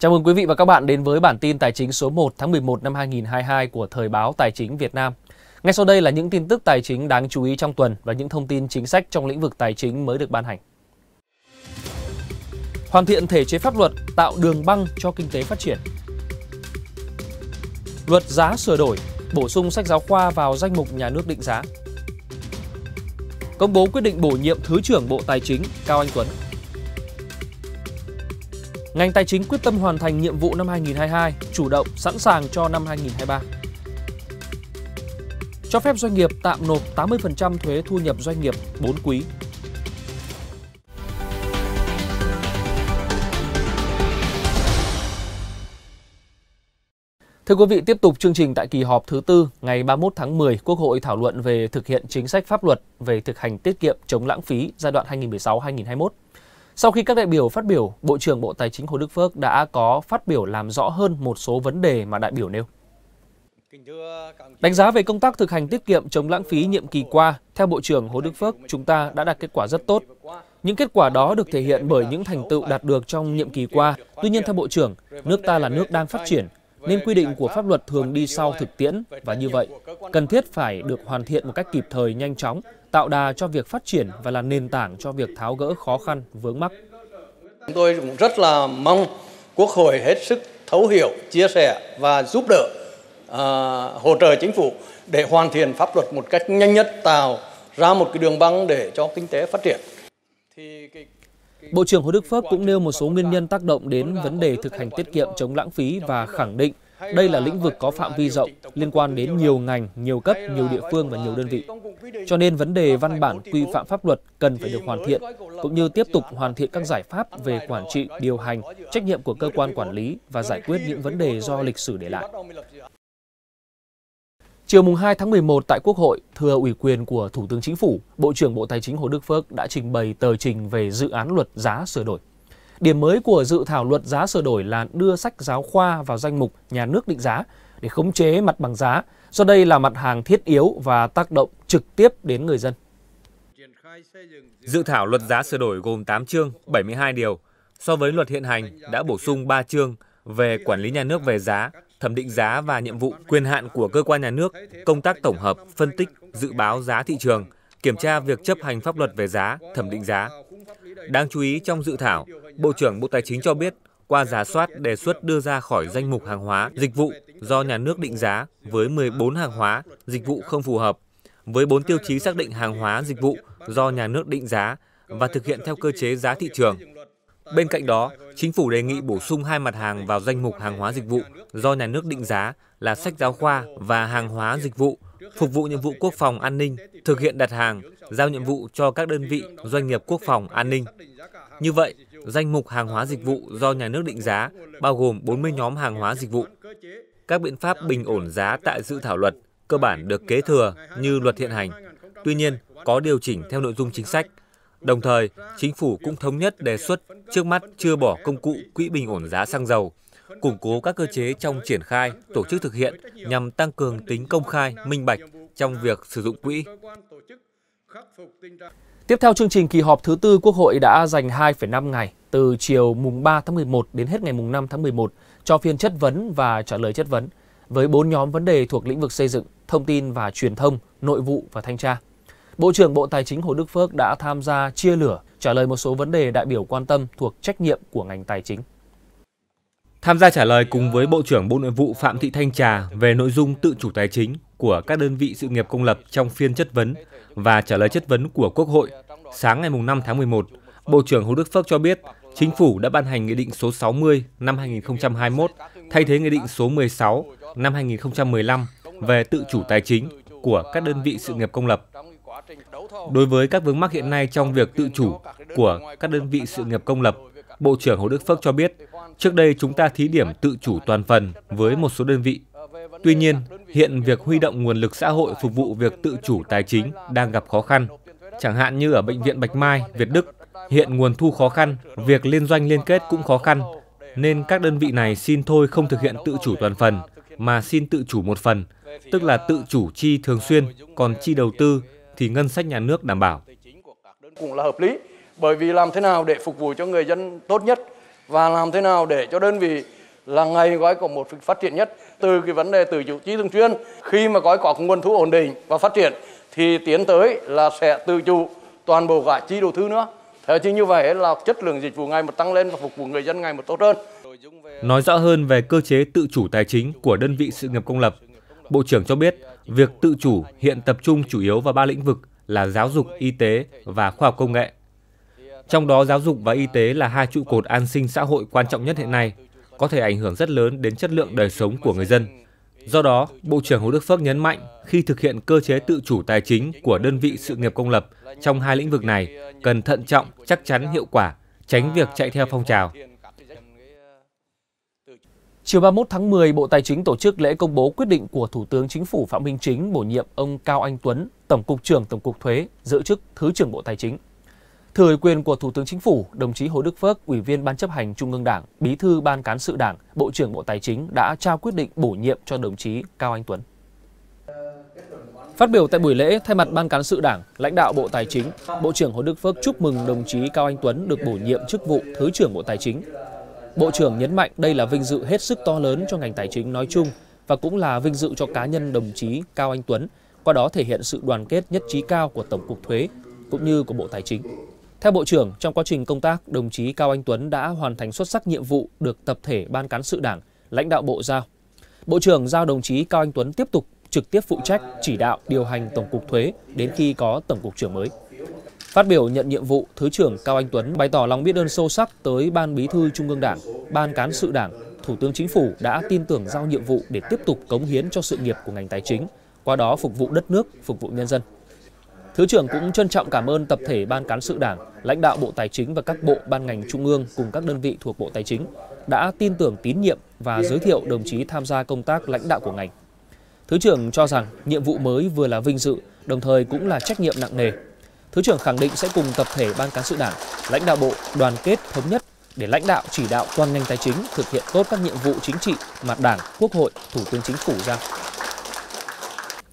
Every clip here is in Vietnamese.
Chào mừng quý vị và các bạn đến với bản tin tài chính số 1 tháng 11 năm 2022 của Thời báo Tài chính Việt Nam. Ngay sau đây là những tin tức tài chính đáng chú ý trong tuần và những thông tin chính sách trong lĩnh vực tài chính mới được ban hành. Hoàn thiện thể chế pháp luật tạo đường băng cho kinh tế phát triển. Luật giá sửa đổi, bổ sung sách giáo khoa vào danh mục nhà nước định giá. Công bố quyết định bổ nhiệm Thứ trưởng Bộ Tài chính Cao Anh Tuấn. Ngành tài chính quyết tâm hoàn thành nhiệm vụ năm 2022, chủ động sẵn sàng cho năm 2023. Cho phép doanh nghiệp tạm nộp 80% thuế thu nhập doanh nghiệp 4 quý. Thưa quý vị, tiếp tục chương trình tại kỳ họp thứ tư ngày 31 tháng 10, Quốc hội thảo luận về thực hiện chính sách pháp luật về thực hành tiết kiệm chống lãng phí giai đoạn 2016-2021. Sau khi các đại biểu phát biểu, Bộ trưởng Bộ Tài chính Hồ Đức Phước đã có phát biểu làm rõ hơn một số vấn đề mà đại biểu nêu. Đánh giá về công tác thực hành tiết kiệm chống lãng phí nhiệm kỳ qua, theo Bộ trưởng Hồ Đức Phước, chúng ta đã đạt kết quả rất tốt. Những kết quả đó được thể hiện bởi những thành tựu đạt được trong nhiệm kỳ qua. Tuy nhiên, theo Bộ trưởng, nước ta là nước đang phát triển, nên quy định của pháp luật thường đi sau thực tiễn và như vậy, cần thiết phải được hoàn thiện một cách kịp thời nhanh chóng, tạo đà cho việc phát triển và là nền tảng cho việc tháo gỡ khó khăn, vướng mắc. Chúng tôi cũng rất là mong Quốc hội hết sức thấu hiểu, chia sẻ và giúp đỡ uh, hỗ trợ chính phủ để hoàn thiện pháp luật một cách nhanh nhất tạo ra một cái đường băng để cho kinh tế phát triển. Thì cái Bộ trưởng Hồ Đức Phước cũng nêu một số nguyên nhân tác động đến vấn đề thực hành tiết kiệm chống lãng phí và khẳng định đây là lĩnh vực có phạm vi rộng, liên quan đến nhiều ngành, nhiều cấp, nhiều địa phương và nhiều đơn vị. Cho nên vấn đề văn bản quy phạm pháp luật cần phải được hoàn thiện, cũng như tiếp tục hoàn thiện các giải pháp về quản trị, điều hành, trách nhiệm của cơ quan quản lý và giải quyết những vấn đề do lịch sử để lại. Chiều mùng 2 tháng 11 tại Quốc hội, thừa ủy quyền của Thủ tướng Chính phủ, Bộ trưởng Bộ Tài chính Hồ Đức Phước đã trình bày tờ trình về dự án luật giá sửa đổi. Điểm mới của dự thảo luật giá sửa đổi là đưa sách giáo khoa vào danh mục nhà nước định giá để khống chế mặt bằng giá, do đây là mặt hàng thiết yếu và tác động trực tiếp đến người dân. Dự thảo luật giá sửa đổi gồm 8 chương, 72 điều, so với luật hiện hành đã bổ sung 3 chương về quản lý nhà nước về giá, thẩm định giá và nhiệm vụ, quyền hạn của cơ quan nhà nước, công tác tổng hợp, phân tích, dự báo giá thị trường, kiểm tra việc chấp hành pháp luật về giá, thẩm định giá. Đáng chú ý trong dự thảo, Bộ trưởng Bộ Tài chính cho biết qua giả soát đề xuất đưa ra khỏi danh mục hàng hóa, dịch vụ do nhà nước định giá với 14 hàng hóa, dịch vụ không phù hợp, với 4 tiêu chí xác định hàng hóa, dịch vụ do nhà nước định giá và thực hiện theo cơ chế giá thị trường. Bên cạnh đó, chính phủ đề nghị bổ sung hai mặt hàng vào danh mục hàng hóa dịch vụ do nhà nước định giá là sách giáo khoa và hàng hóa dịch vụ phục vụ nhiệm vụ quốc phòng an ninh, thực hiện đặt hàng, giao nhiệm vụ cho các đơn vị doanh nghiệp quốc phòng an ninh. Như vậy, danh mục hàng hóa dịch vụ do nhà nước định giá bao gồm 40 nhóm hàng hóa dịch vụ. Các biện pháp bình ổn giá tại dự thảo luật cơ bản được kế thừa như luật hiện hành. Tuy nhiên, có điều chỉnh theo nội dung chính sách. Đồng thời, chính phủ cũng thống nhất đề xuất trước mắt chưa bỏ công cụ quỹ bình ổn giá xăng dầu, củng cố các cơ chế trong triển khai, tổ chức thực hiện nhằm tăng cường tính công khai, minh bạch trong việc sử dụng quỹ. Tiếp theo chương trình kỳ họp thứ tư Quốc hội đã dành 2,5 ngày từ chiều mùng 3 tháng 11 đến hết ngày mùng 5 tháng 11 cho phiên chất vấn và trả lời chất vấn với bốn nhóm vấn đề thuộc lĩnh vực xây dựng, thông tin và truyền thông, nội vụ và thanh tra. Bộ trưởng Bộ Tài chính Hồ Đức Phước đã tham gia chia lửa trả lời một số vấn đề đại biểu quan tâm thuộc trách nhiệm của ngành tài chính. Tham gia trả lời cùng với Bộ trưởng Bộ Nội vụ Phạm Thị Thanh Trà về nội dung tự chủ tài chính của các đơn vị sự nghiệp công lập trong phiên chất vấn và trả lời chất vấn của Quốc hội sáng ngày 5 tháng 11, Bộ trưởng Hồ Đức Phước cho biết Chính phủ đã ban hành Nghị định số 60 năm 2021 thay thế Nghị định số 16 năm 2015 về tự chủ tài chính của các đơn vị sự nghiệp công lập. Đối với các vướng mắc hiện nay trong việc tự chủ của các đơn vị sự nghiệp công lập, Bộ trưởng Hồ Đức Phước cho biết, trước đây chúng ta thí điểm tự chủ toàn phần với một số đơn vị. Tuy nhiên, hiện việc huy động nguồn lực xã hội phục vụ việc tự chủ tài chính đang gặp khó khăn. Chẳng hạn như ở Bệnh viện Bạch Mai, Việt Đức, hiện nguồn thu khó khăn, việc liên doanh liên kết cũng khó khăn, nên các đơn vị này xin thôi không thực hiện tự chủ toàn phần, mà xin tự chủ một phần, tức là tự chủ chi thường xuyên, còn chi đầu tư thì ngân sách nhà nước đảm bảo. Cũng là hợp lý, bởi vì làm thế nào để phục vụ cho người dân tốt nhất và làm thế nào để cho đơn vị là ngày gói có một phát triển nhất từ cái vấn đề tự chủ chi thường xuyên, khi mà có có nguồn thu ổn định và phát triển, thì tiến tới là sẽ tự chủ toàn bộ cả chi đầu tư nữa. Thế thì như vậy là chất lượng dịch vụ ngày một tăng lên và phục vụ người dân ngày một tốt hơn. Nói rõ hơn về cơ chế tự chủ tài chính của đơn vị sự nghiệp công lập, bộ trưởng cho biết việc tự chủ hiện tập trung chủ yếu vào ba lĩnh vực là giáo dục, y tế và khoa học công nghệ. Trong đó giáo dục và y tế là hai trụ cột an sinh xã hội quan trọng nhất hiện nay có thể ảnh hưởng rất lớn đến chất lượng đời sống của người dân. Do đó, Bộ trưởng Hồ Đức Phước nhấn mạnh khi thực hiện cơ chế tự chủ tài chính của đơn vị sự nghiệp công lập trong hai lĩnh vực này cần thận trọng, chắc chắn hiệu quả, tránh việc chạy theo phong trào. Chiều 31 tháng 10, Bộ Tài chính tổ chức lễ công bố quyết định của Thủ tướng Chính phủ Phạm Minh Chính bổ nhiệm ông Cao Anh Tuấn, Tổng cục trưởng Tổng cục Thuế, giữ chức Thứ trưởng Bộ Tài chính. Thừa quyền của Thủ tướng Chính phủ, đồng chí Hồ Đức Phước, Ủy viên Ban chấp hành Trung ương Đảng, Bí thư Ban cán sự Đảng, Bộ trưởng Bộ Tài chính đã trao quyết định bổ nhiệm cho đồng chí Cao Anh Tuấn. Phát biểu tại buổi lễ, thay mặt Ban cán sự Đảng, lãnh đạo Bộ Tài chính, Bộ trưởng Hồ Đức Phước chúc mừng đồng chí Cao Anh Tuấn được bổ nhiệm chức vụ Thứ trưởng Bộ Tài chính. Bộ trưởng nhấn mạnh đây là vinh dự hết sức to lớn cho ngành tài chính nói chung và cũng là vinh dự cho cá nhân đồng chí Cao Anh Tuấn, qua đó thể hiện sự đoàn kết nhất trí cao của Tổng cục Thuế cũng như của Bộ Tài chính. Theo Bộ trưởng, trong quá trình công tác, đồng chí Cao Anh Tuấn đã hoàn thành xuất sắc nhiệm vụ được tập thể Ban cán sự Đảng, lãnh đạo Bộ giao. Bộ trưởng giao đồng chí Cao Anh Tuấn tiếp tục trực tiếp phụ trách chỉ đạo điều hành Tổng cục Thuế đến khi có Tổng cục trưởng mới. Phát biểu nhận nhiệm vụ, Thứ trưởng Cao Anh Tuấn bày tỏ lòng biết ơn sâu sắc tới Ban Bí thư Trung ương Đảng, Ban Cán sự Đảng, Thủ tướng Chính phủ đã tin tưởng giao nhiệm vụ để tiếp tục cống hiến cho sự nghiệp của ngành tài chính, qua đó phục vụ đất nước, phục vụ nhân dân. Thứ trưởng cũng trân trọng cảm ơn tập thể Ban Cán sự Đảng, lãnh đạo Bộ Tài chính và các bộ ban ngành trung ương cùng các đơn vị thuộc Bộ Tài chính đã tin tưởng tín nhiệm và giới thiệu đồng chí tham gia công tác lãnh đạo của ngành. Thứ trưởng cho rằng nhiệm vụ mới vừa là vinh dự, đồng thời cũng là trách nhiệm nặng nề. Thứ trưởng khẳng định sẽ cùng tập thể Ban Cán sự Đảng, lãnh đạo Bộ đoàn kết thống nhất để lãnh đạo chỉ đạo toàn ngành tài chính thực hiện tốt các nhiệm vụ chính trị mà Đảng, Quốc hội, Thủ tướng Chính phủ giao.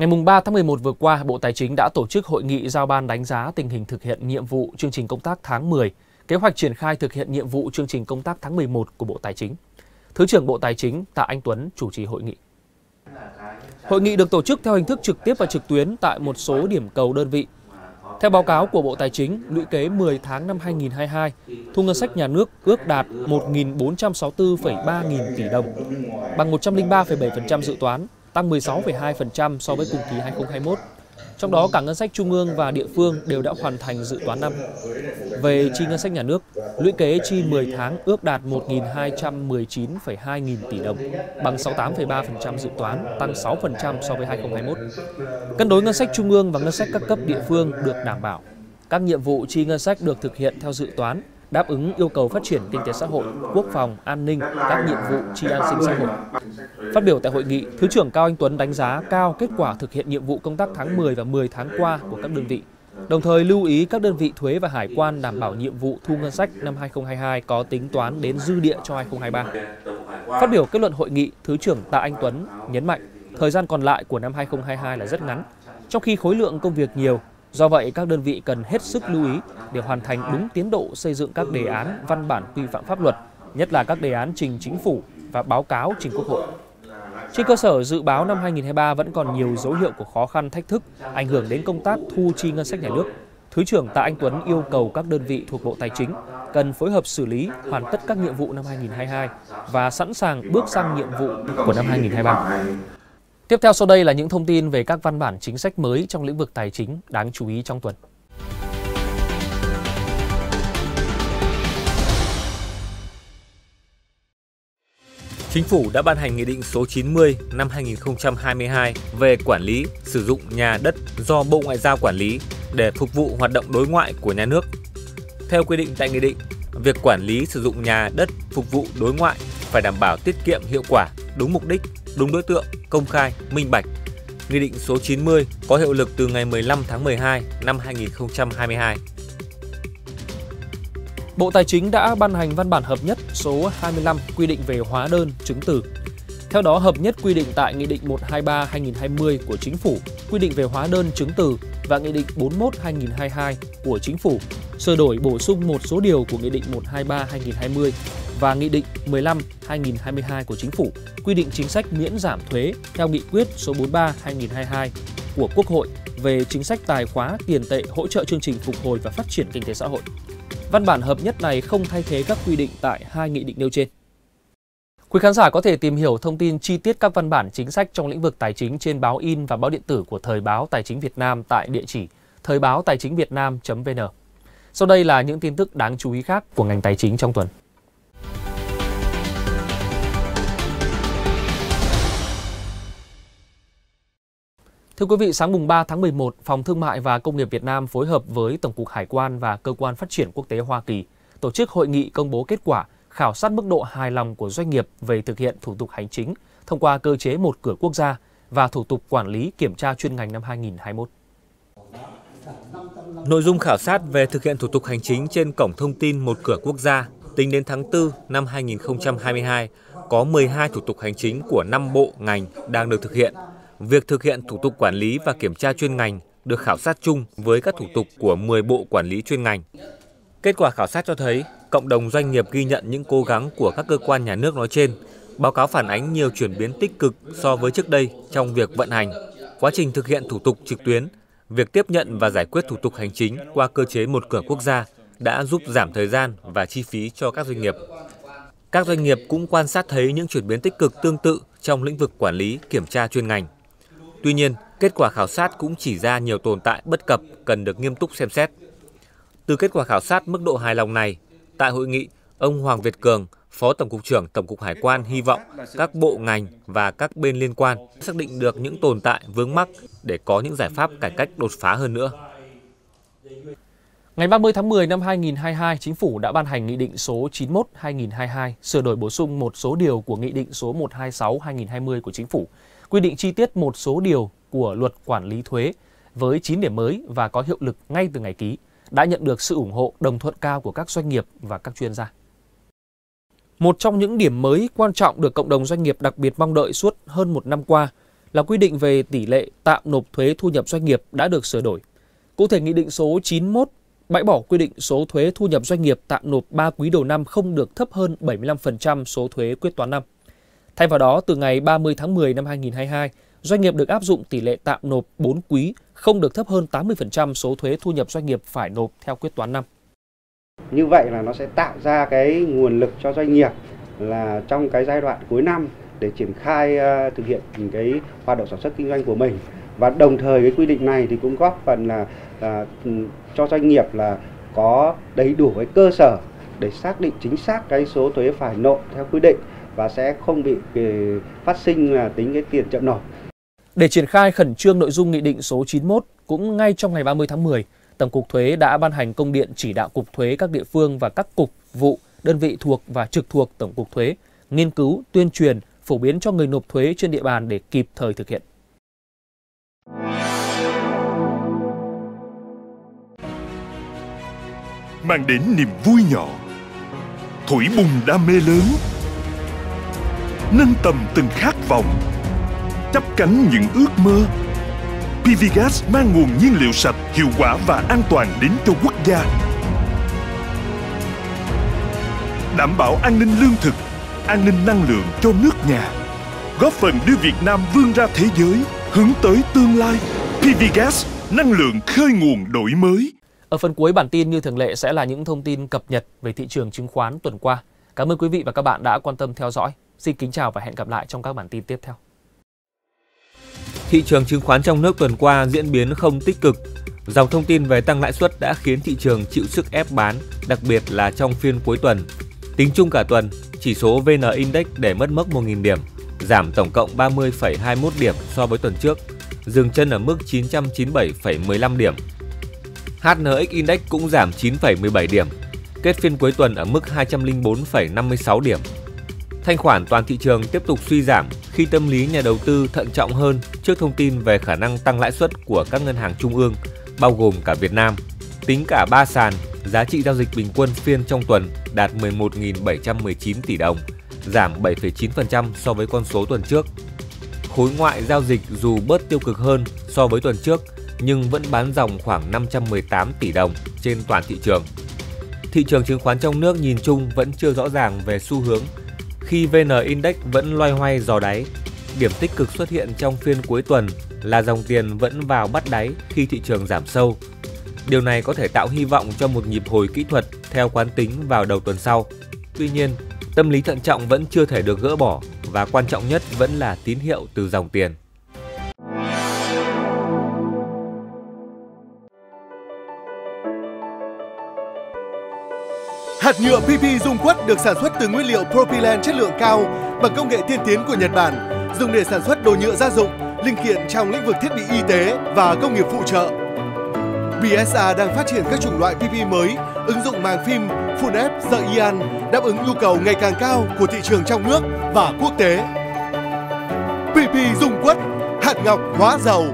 Ngày 3 tháng 11 vừa qua, Bộ Tài chính đã tổ chức hội nghị giao ban đánh giá tình hình thực hiện nhiệm vụ chương trình công tác tháng 10, kế hoạch triển khai thực hiện nhiệm vụ chương trình công tác tháng 11 của Bộ Tài chính. Thứ trưởng Bộ Tài chính Tạ Anh Tuấn chủ trì hội nghị. Hội nghị được tổ chức theo hình thức trực tiếp và trực tuyến tại một số điểm cầu đơn vị. Theo báo cáo của Bộ Tài chính, lũy kế 10 tháng năm 2022, thu ngân sách nhà nước ước đạt 1.464,3 nghìn tỷ đồng, bằng 103,7% dự toán, tăng 16,2% so với cùng kỳ 2021. Trong đó cả ngân sách trung ương và địa phương đều đã hoàn thành dự toán năm. Về chi ngân sách nhà nước, lũy kế chi 10 tháng ước đạt 1.219,2 nghìn tỷ đồng, bằng 68,3% dự toán, tăng 6% so với 2021. Cân đối ngân sách trung ương và ngân sách các cấp địa phương được đảm bảo. Các nhiệm vụ chi ngân sách được thực hiện theo dự toán, đáp ứng yêu cầu phát triển kinh tế xã hội, quốc phòng, an ninh, các nhiệm vụ chi an sinh xã hội. Phát biểu tại hội nghị, Thứ trưởng Cao Anh Tuấn đánh giá cao kết quả thực hiện nhiệm vụ công tác tháng 10 và 10 tháng qua của các đơn vị, đồng thời lưu ý các đơn vị thuế và hải quan đảm bảo nhiệm vụ thu ngân sách năm 2022 có tính toán đến dư địa cho 2023. Phát biểu kết luận hội nghị, Thứ trưởng Tạ Anh Tuấn nhấn mạnh thời gian còn lại của năm 2022 là rất ngắn, trong khi khối lượng công việc nhiều, Do vậy, các đơn vị cần hết sức lưu ý để hoàn thành đúng tiến độ xây dựng các đề án, văn bản quy phạm pháp luật, nhất là các đề án trình chính phủ và báo cáo trình Quốc hội. Trên cơ sở dự báo năm 2023 vẫn còn nhiều dấu hiệu của khó khăn thách thức ảnh hưởng đến công tác thu chi ngân sách nhà nước. Thứ trưởng Tạ Anh Tuấn yêu cầu các đơn vị thuộc Bộ Tài chính cần phối hợp xử lý hoàn tất các nhiệm vụ năm 2022 và sẵn sàng bước sang nhiệm vụ của năm 2023. Tiếp theo sau đây là những thông tin về các văn bản chính sách mới trong lĩnh vực tài chính đáng chú ý trong tuần. Chính phủ đã ban hành Nghị định số 90 năm 2022 về quản lý sử dụng nhà đất do Bộ Ngoại giao quản lý để phục vụ hoạt động đối ngoại của nhà nước. Theo quy định tại Nghị định, việc quản lý sử dụng nhà đất phục vụ đối ngoại phải đảm bảo tiết kiệm hiệu quả, đúng mục đích, đúng đối tượng, công khai, minh bạch. Nghị định số 90 có hiệu lực từ ngày 15 tháng 12 năm 2022. Bộ Tài chính đã ban hành văn bản hợp nhất số 25 quy định về hóa đơn, chứng từ. Theo đó, hợp nhất quy định tại Nghị định 123-2020 của Chính phủ quy định về hóa đơn chứng từ và Nghị định 41-2022 của Chính phủ sửa đổi bổ sung một số điều của Nghị định 123-2020 và Nghị định 15-2022 của Chính phủ quy định chính sách miễn giảm thuế theo Nghị quyết số 43-2022 của Quốc hội về chính sách tài khóa tiền tệ hỗ trợ chương trình phục hồi và phát triển kinh tế xã hội. Văn bản hợp nhất này không thay thế các quy định tại hai nghị định nêu trên. Quý khán giả có thể tìm hiểu thông tin chi tiết các văn bản chính sách trong lĩnh vực tài chính trên báo in và báo điện tử của Thời báo Tài chính Việt Nam tại địa chỉ thời báo tài chính Việt Nam.vn. Sau đây là những tin tức đáng chú ý khác của ngành tài chính trong tuần. Thưa quý vị, sáng mùng 3 tháng 11, Phòng Thương mại và Công nghiệp Việt Nam phối hợp với Tổng cục Hải quan và Cơ quan Phát triển Quốc tế Hoa Kỳ tổ chức hội nghị công bố kết quả khảo sát mức độ hài lòng của doanh nghiệp về thực hiện thủ tục hành chính thông qua cơ chế một cửa quốc gia và thủ tục quản lý kiểm tra chuyên ngành năm 2021. Nội dung khảo sát về thực hiện thủ tục hành chính trên cổng thông tin một cửa quốc gia tính đến tháng 4 năm 2022 có 12 thủ tục hành chính của 5 bộ ngành đang được thực hiện. Việc thực hiện thủ tục quản lý và kiểm tra chuyên ngành được khảo sát chung với các thủ tục của 10 bộ quản lý chuyên ngành. Kết quả khảo sát cho thấy, cộng đồng doanh nghiệp ghi nhận những cố gắng của các cơ quan nhà nước nói trên. Báo cáo phản ánh nhiều chuyển biến tích cực so với trước đây trong việc vận hành, quá trình thực hiện thủ tục trực tuyến, việc tiếp nhận và giải quyết thủ tục hành chính qua cơ chế một cửa quốc gia đã giúp giảm thời gian và chi phí cho các doanh nghiệp. Các doanh nghiệp cũng quan sát thấy những chuyển biến tích cực tương tự trong lĩnh vực quản lý, kiểm tra chuyên ngành. Tuy nhiên, kết quả khảo sát cũng chỉ ra nhiều tồn tại bất cập cần được nghiêm túc xem xét. Từ kết quả khảo sát mức độ hài lòng này, tại hội nghị, ông Hoàng Việt Cường, Phó Tổng cục trưởng Tổng cục Hải quan hy vọng các bộ ngành và các bên liên quan xác định được những tồn tại vướng mắc để có những giải pháp cải cách đột phá hơn nữa. Ngày 30 tháng 10 năm 2022, Chính phủ đã ban hành Nghị định số 91-2022 sửa đổi bổ sung một số điều của Nghị định số 126-2020 của Chính phủ, quy định chi tiết một số điều của Luật Quản lý thuế với 9 điểm mới và có hiệu lực ngay từ ngày ký, đã nhận được sự ủng hộ đồng thuận cao của các doanh nghiệp và các chuyên gia. Một trong những điểm mới quan trọng được cộng đồng doanh nghiệp đặc biệt mong đợi suốt hơn một năm qua là quy định về tỷ lệ tạm nộp thuế thu nhập doanh nghiệp đã được sửa đổi. Cụ thể Nghị định số 91 bãi bỏ quy định số thuế thu nhập doanh nghiệp tạm nộp 3 quý đầu năm không được thấp hơn 75% số thuế quyết toán năm. Thay vào đó, từ ngày 30 tháng 10 năm 2022, doanh nghiệp được áp dụng tỷ lệ tạm nộp 4 quý không được thấp hơn 80% số thuế thu nhập doanh nghiệp phải nộp theo quyết toán năm. Như vậy là nó sẽ tạo ra cái nguồn lực cho doanh nghiệp là trong cái giai đoạn cuối năm để triển khai ờ, thực hiện cái hoạt động sản xuất kinh doanh của mình và đồng thời cái quy định này thì cũng góp phần là là cho doanh nghiệp là có đầy đủ cái cơ sở để xác định chính xác cái số thuế phải nộp theo quy định và sẽ không bị uh, phát sinh là tính cái tiền chậm nộp. Để triển khai khẩn trương nội dung Nghị định số 91, cũng ngay trong ngày 30 tháng 10, Tổng cục Thuế đã ban hành công điện chỉ đạo Cục Thuế các địa phương và các cục, vụ, đơn vị thuộc và trực thuộc Tổng cục Thuế nghiên cứu, tuyên truyền, phổ biến cho người nộp thuế trên địa bàn để kịp thời thực hiện. Mang đến niềm vui nhỏ, thổi bùng đam mê lớn, nâng tầm từng khát vọng, chấp cánh những ước mơ PVGas mang nguồn nhiên liệu sạch, hiệu quả và an toàn đến cho quốc gia. Đảm bảo an ninh lương thực, an ninh năng lượng cho nước nhà. Góp phần đưa Việt Nam vươn ra thế giới, hướng tới tương lai. PVGas, năng lượng khơi nguồn đổi mới. Ở phần cuối bản tin như thường lệ sẽ là những thông tin cập nhật về thị trường chứng khoán tuần qua. Cảm ơn quý vị và các bạn đã quan tâm theo dõi. Xin kính chào và hẹn gặp lại trong các bản tin tiếp theo. Thị trường chứng khoán trong nước tuần qua diễn biến không tích cực. Dòng thông tin về tăng lãi suất đã khiến thị trường chịu sức ép bán, đặc biệt là trong phiên cuối tuần. Tính chung cả tuần, chỉ số VN Index để mất mốc 1.000 điểm, giảm tổng cộng 30,21 điểm so với tuần trước, dừng chân ở mức 997,15 điểm. HNX Index cũng giảm 9,17 điểm, kết phiên cuối tuần ở mức 204,56 điểm. Thanh khoản toàn thị trường tiếp tục suy giảm khi tâm lý nhà đầu tư thận trọng hơn trước thông tin về khả năng tăng lãi suất của các ngân hàng trung ương, bao gồm cả Việt Nam. Tính cả ba sàn, giá trị giao dịch bình quân phiên trong tuần đạt 11.719 tỷ đồng, giảm 7,9% so với con số tuần trước. Khối ngoại giao dịch dù bớt tiêu cực hơn so với tuần trước nhưng vẫn bán dòng khoảng 518 tỷ đồng trên toàn thị trường. thị trường chứng khoán trong nước nhìn chung vẫn chưa rõ ràng về xu hướng khi VN Index vẫn loay hoay dò đáy. Điểm tích cực xuất hiện trong phiên cuối tuần là dòng tiền vẫn vào bắt đáy khi thị trường giảm sâu. Điều này có thể tạo hy vọng cho một nhịp hồi kỹ thuật theo quán tính vào đầu tuần sau. Tuy nhiên, tâm lý thận trọng vẫn chưa thể được gỡ bỏ và quan trọng nhất vẫn là tín hiệu từ dòng tiền. Hạt nhựa PP dung quất được sản xuất từ nguyên liệu propylene chất lượng cao bằng công nghệ tiên tiến của Nhật Bản, dùng để sản xuất đồ nhựa gia dụng, linh kiện trong lĩnh vực thiết bị y tế và công nghiệp phụ trợ. BSA đang phát triển các chủng loại PP mới, ứng dụng màng phim phun ép, sợi ion đáp ứng nhu cầu ngày càng cao của thị trường trong nước và quốc tế. PP dung quất, hạt ngọc hóa dầu.